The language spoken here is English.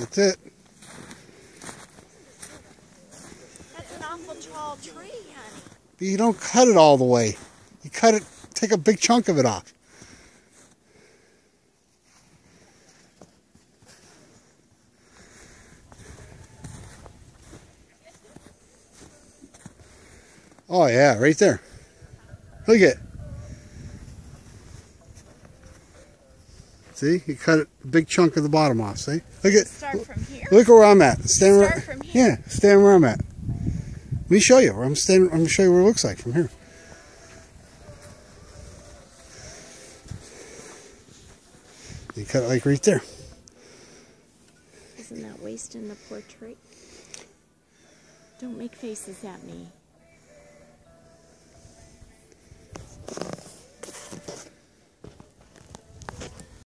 That's it. That's an awful tall tree, honey. But you don't cut it all the way. You cut it, take a big chunk of it off. Oh yeah, right there. Look at. See, you cut a big chunk of the bottom off. See, look at. Start from here. Look where I'm at. Stand Start from here. Yeah, stand where I'm at. Let me show you where I'm standing. I'm gonna show you what it looks like from here. You cut it like right there. Isn't that wasting the portrait? Don't make faces at me.